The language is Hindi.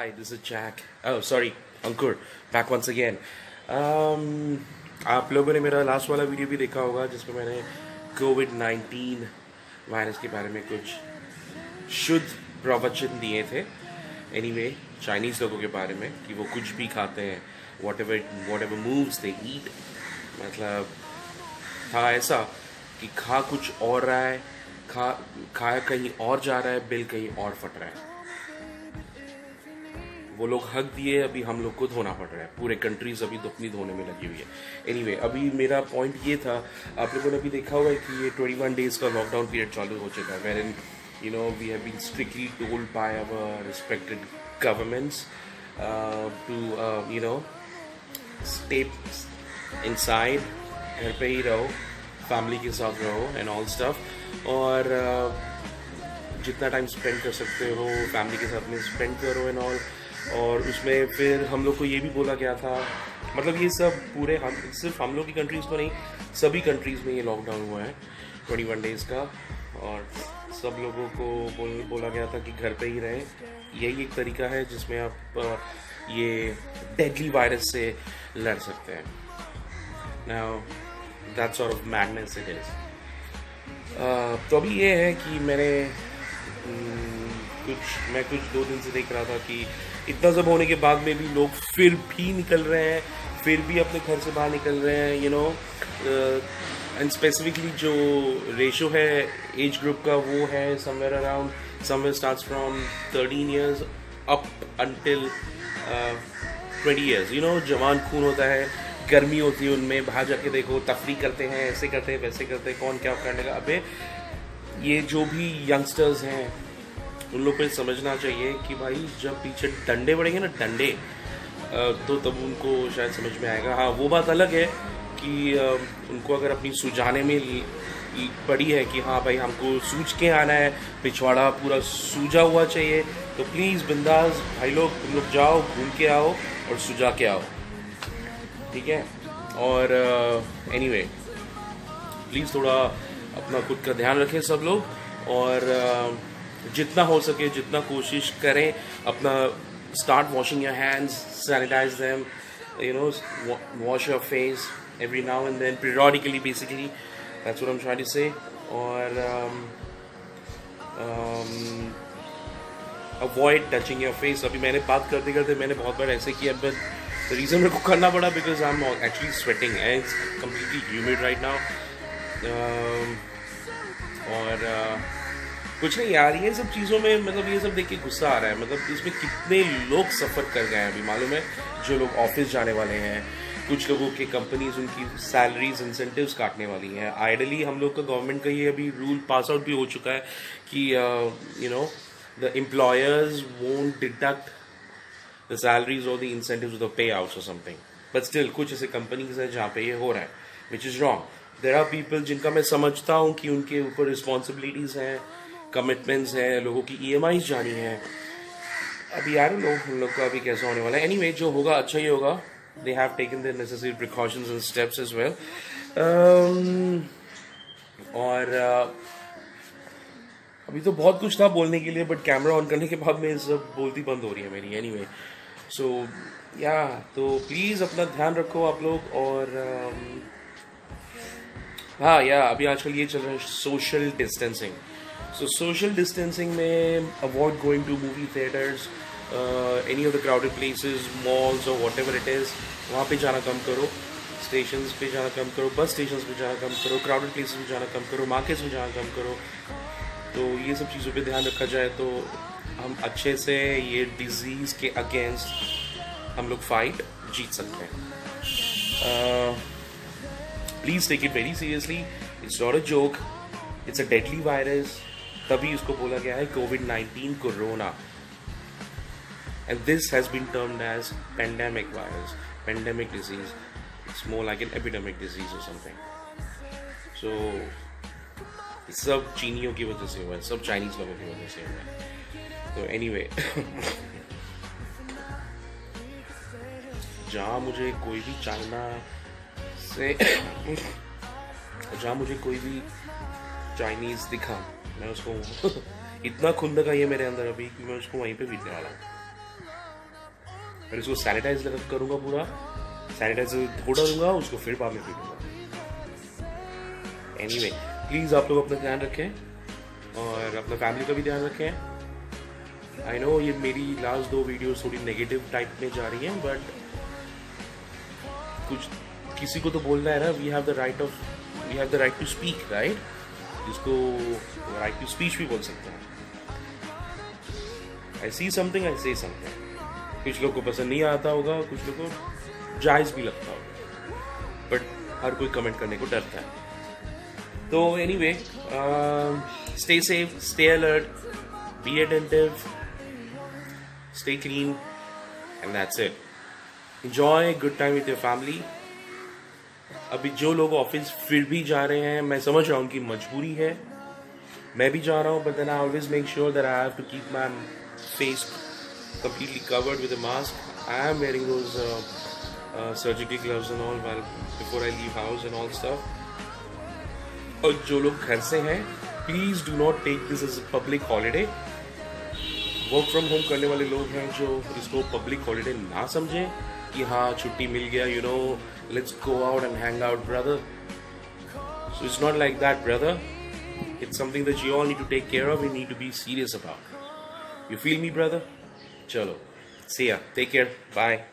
Hi, this is Jack. Oh, sorry, Ankur. Back once again. Um, आप लोगों ने मेरा लास्ट वाला वीडियो भी देखा होगा जिसमें मैंने कोविड 19 वायरस के बारे में कुछ शुद्ध प्रवचन दिए थे एनी वे चाइनीज़ लोगों के बारे में कि वो कुछ भी खाते हैं whatever whatever moves they eat मतलब था ऐसा कि खा कुछ और रहा है खा खाया कहीं और जा रहा है बिल कहीं और फट रहा है वो लोग हक दिए अभी हम लोग को धोना पड़ रहा है। पूरे कंट्रीज़ अभी अपनी धोने में लगी हुई है। एनीवे anyway, अभी मेरा पॉइंट ये था आप लोगों ने अभी देखा होगा कि ये 21 डेज़ का लॉकडाउन पीरियड चालू हो चुका है where in you know we have been strictly told by our respected governments to you know stay inside घर पे ही रहो फैमिली के साथ रहो एंड ऑल स्टफ़ और uh, जितना टाइम स्पेंड कर सकते हो फैमिली के साथ में स्पेंड करो एंड ऑल और उसमें फिर हम लोग को ये भी बोला गया था मतलब ये सब पूरे हम, सिर्फ़ हम लोग की कंट्रीज़ को नहीं, सभी कंट्रीज़ में ये लॉकडाउन हुआ है ट्वेंटी वन डेज़ का। और सब लोगों को बोल, बोला गया था कि घर पे ही रहें। यही एक तरीका है जिसमें आप ये डेडली वायरस से लड़ सकते हैं। Now that sort of madness it is तो अभी ये है कि मैंने कुछ, मैं कुछ दो दिन से देख रहा था कि इतना सब होने के बाद में भी लोग फिर भी निकल रहे हैं, फिर भी अपने घर से बाहर निकल रहे हैं यू नो एंड स्पेसिफिकली जो रेशो है एज ग्रुप का वो है somewhere around somewhere starts from thirteen years up until twenty years you know जवान खून होता है, गर्मी होती है उनमें, बाहर जाके देखो, तफरी करते हैं, ऐसे करते हैं वैसे करते हैं कौन क्या करने का अबे, ये जो भी यंगस्टर्स हैं उन लोग को समझना चाहिए कि भाई जब पीछे डंडे बढ़ेंगे ना डंडे तो तब उनको शायद समझ में आएगा। हाँ वो बात अलग है कि उनको अगर अपनी सुझाने में पड़ी है कि हाँ भाई हमको सूझ के आना है पिछवाड़ा पूरा सूझा हुआ चाहिए तो प्लीज़ बिंदास भाई लोग तुम लोग जाओ घूम के आओ और सुझा के आओ। ठीक है? और एनी वे प्लीज़ थोड़ा अपना खुद का ध्यान रखें सब लोग और uh, जितना हो सके जितना कोशिश करें अपना start washing your hands sanitize them your face every now and then periodically basically. That's what I'm trying to say. और avoid touching your face. अभी मैंने बात करते करते मैंने बहुत बार ऐसे किया बट द रीज़न मेरे को करना पड़ा because I am actually sweating and completely humid right now और uh, कुछ नहीं यार, ये सब चीज़ों में मतलब ये सब देख के गुस्सा आ रहा है। मतलब इसमें कितने लोग सफ़र कर गए हैं अभी, मालूम है? जो लोग ऑफ़िस जाने वाले हैं, कुछ लोगों के कंपनीज़ उनकी सैलरीज इंसेंटिव्स काटने वाली हैं। आइडली हम लोग का गवर्नमेंट का ये अभी रूल पास आउट भी हो चुका है कि you know the employers won't deduct the salaries और the incentives the payouts और समथिंग बट स्टिल कुछ ऐसे कंपनीज़ हैं जहाँ पे ये हो रहा है which is wrong there are people जिनका मैं समझता हूँ कि उनके ऊपर रिस्पॉन्सिबिलिटीज़ हैं। कमिटमेंट्स हैं लोगों की ई e जानी है। अभी यार लोग हम लोग का अभी कैसा होने वाला है? एनी anyway, जो होगा अच्छा ही होगा। They have taken the necessary precautions and steps as well और uh, अभी तो बहुत कुछ था बोलने के लिए बट कैमरा ऑन करने के बाद में सब बोलती बंद हो रही है मेरी एनी वे सो या तो प्लीज़ अपना ध्यान रखो आप लोग और um, हाँ या अभी आजकल ये चल रहा है social distancing So social distancing में avoid going to movie theaters, uh, any of the crowded places, malls or whatever it is, वहाँ पे जाना कम करो स्टेशन पे जाना कम करो बस स्टेशन पे जाना कम करो क्राउडेड प्लेसेस में जाना कम करो मार्केट्स में जाना कम करो। तो ये सब चीज़ों पे ध्यान रखा जाए तो हम अच्छे से ये डिज़ीज़ के अगेंस्ट हम लोग फाइट जीत सकते हैं। Please take it very seriously it's not a joke it's a deadly virus तभी उसको बोला गया है covid nineteen corona. And this has been termed as pandemic virus pandemic disease it's more like an epidemic disease और समथिंग सो सब चीनियों की वजह से हुआ है, सब चाइनीज़ लोगों की वजह से हुआ है। तो एनी वे जहाँ मुझे कोई भी चाइना से, जहाँ मुझे कोई भी चाइनीज़ दिखा मैं उसको इतना खुंद का ये मेरे अंदर अभी कि मैं उसको वहीं पे बीतने वाला हूँ। फिर उसको सैनिटाइज करूँगा पूरा सैनिटाइजर थोड़ा दूँगा उसको फिर बाद में पीटूँगा एनी वे प्लीज़ आप लोग अपना ध्यान रखें और अपना फैमिली का भी ध्यान रखें। आई नो ये मेरी लास्ट दो वीडियो थोड़ी नेगेटिव टाइप में जा रही हैं बट कुछ किसी को तो बोलना है ना we have the right of we have the right to speak right जिसको राइट टू स्पीच भी बोल सकते हैं। आई सी समथिंग आई से समथिंग कुछ लोग को पसंद नहीं आता होगा, कुछ लोग को जायज़ भी लगता होगा। बट हर कोई कमेंट करने को डरता है। तो anyway stay safe stay alert be attentive stay clean and that's it enjoy good time with your family अभी जो लोग ऑफ़िस फिर भी जा रहे हैं मैं समझ रहा हूँ उनकी मजबूरी है मैं भी जा रहा हूँ but then I always make sure that I have to keep my face completely covered with a mask. I am wearing those uh, uh, surgical gloves and all while before I leave house and. और जो लोग घर से हैं please do not take this as public holiday work from home करने वाले लोग हैं जो इसको पब्लिक हॉलीडे ना समझें कि हाँ छुट्टी मिल गया you know let's go out and hang out, brother. So it's not like that, brother. It's something that you all need to take care of We need to be serious about. You feel me, brother? Chalo. See ya. Take care. Bye.